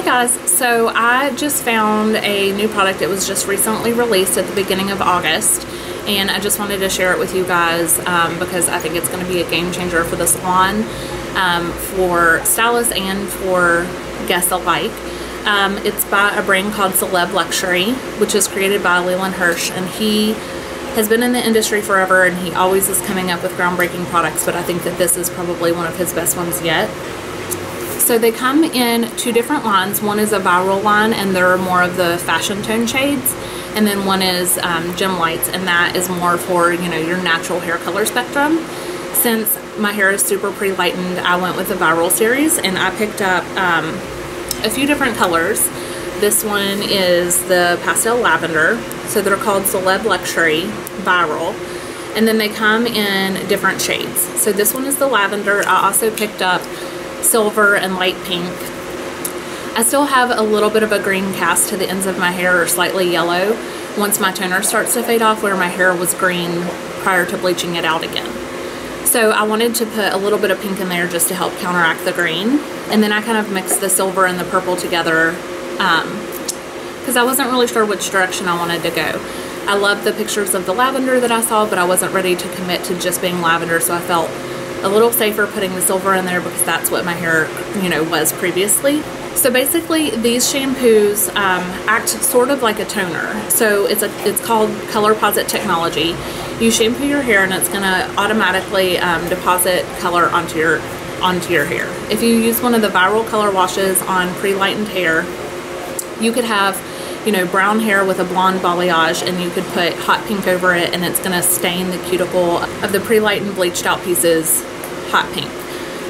Hey guys, so I just found a new product that was just recently released at the beginning of August and I just wanted to share it with you guys um, because I think it's going to be a game changer for the salon, um, for stylists and for guests alike. Um, it's by a brand called Celeb Luxury, which is created by Leland Hirsch and he has been in the industry forever and he always is coming up with groundbreaking products but I think that this is probably one of his best ones yet. So they come in two different lines. One is a viral line and they're more of the fashion tone shades. And then one is um, Gem Lites and that is more for, you know, your natural hair color spectrum. Since my hair is super pre-lightened, I went with the viral series and I picked up um, a few different colors. This one is the pastel lavender. So they're called Celeb Luxury Viral and then they come in different shades. So this one is the lavender. I also picked up silver and light pink. I still have a little bit of a green cast to the ends of my hair or slightly yellow once my toner starts to fade off where my hair was green prior to bleaching it out again. So I wanted to put a little bit of pink in there just to help counteract the green. And then I kind of mixed the silver and the purple together because um, I wasn't really sure which direction I wanted to go. I love the pictures of the lavender that I saw, but I wasn't ready to commit to just being lavender, so I felt a little safer putting the silver in there because that's what my hair, you know, was previously. So basically these shampoos um, act sort of like a toner. So it's a it's called ColorPosit technology. You shampoo your hair and it's gonna automatically um, deposit color onto your onto your hair. If you use one of the viral color washes on pre-lightened hair, you could have you know, brown hair with a blonde balayage and you could put hot pink over it and it's gonna stain the cuticle of the pre-lightened bleached out pieces hot pink.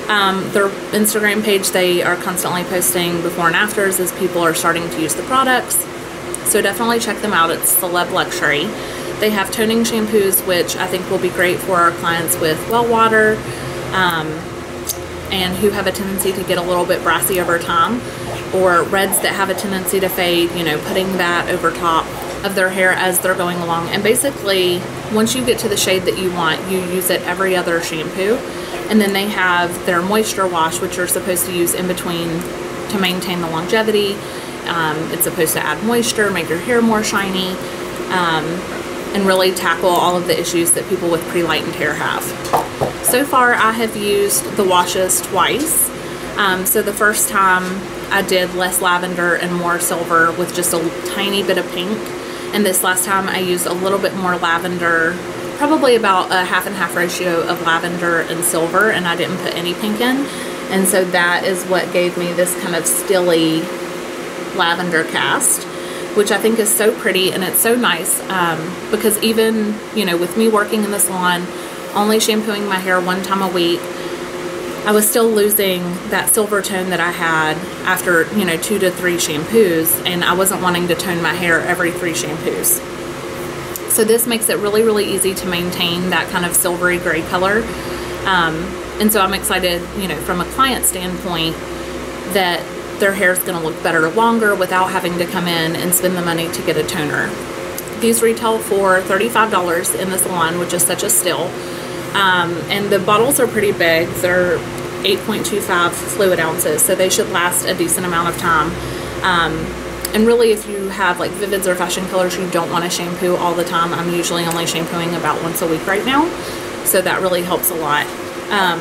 Um, their Instagram page, they are constantly posting before and afters as people are starting to use the products. So definitely check them out. It's Celeb Luxury. They have toning shampoos, which I think will be great for our clients with well water um, and who have a tendency to get a little bit brassy over time or reds that have a tendency to fade, you know, putting that over top of their hair as they're going along. And basically, once you get to the shade that you want, you use it every other shampoo. And then they have their moisture wash, which you're supposed to use in between to maintain the longevity. Um, it's supposed to add moisture, make your hair more shiny, um, and really tackle all of the issues that people with pre-lightened hair have. So far, I have used the washes twice. Um, so the first time I did less lavender and more silver with just a tiny bit of pink. And this last time I used a little bit more lavender, probably about a half and half ratio of lavender and silver, and I didn't put any pink in. And so that is what gave me this kind of stilly lavender cast, which I think is so pretty and it's so nice um, because even, you know, with me working in the salon, only shampooing my hair one time a week, I was still losing that silver tone that I had after, you know, two to three shampoos, and I wasn't wanting to tone my hair every three shampoos. So this makes it really, really easy to maintain that kind of silvery gray color. Um, and so I'm excited, you know, from a client standpoint that their hair is going to look better longer without having to come in and spend the money to get a toner. These retail for $35 in the salon, which is such a steal. Um, and the bottles are pretty big. They're 8.25 fluid ounces, so they should last a decent amount of time. Um, and really, if you have like Vivids or Fashion Colors you don't want to shampoo all the time, I'm usually only shampooing about once a week right now. So that really helps a lot. Um,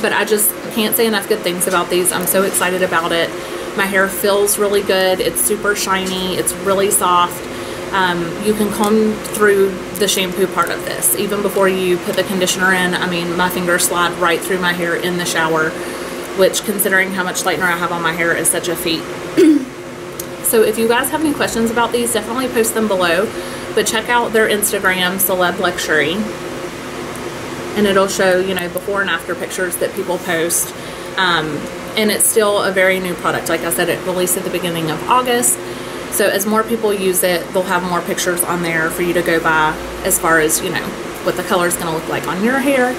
but I just can't say enough good things about these. I'm so excited about it. My hair feels really good. It's super shiny. It's really soft um, you can comb through the shampoo part of this. Even before you put the conditioner in, I mean, my fingers slide right through my hair in the shower, which considering how much lightener I have on my hair is such a feat. so if you guys have any questions about these, definitely post them below. But check out their Instagram, Celeb Luxury. And it'll show, you know, before and after pictures that people post. Um, and it's still a very new product. Like I said, it released at the beginning of August. So as more people use it, they'll have more pictures on there for you to go by as far as, you know, what the color is going to look like on your hair.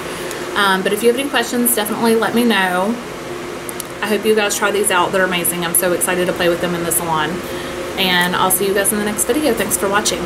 Um, but if you have any questions, definitely let me know. I hope you guys try these out. They're amazing. I'm so excited to play with them in the salon. And I'll see you guys in the next video. Thanks for watching.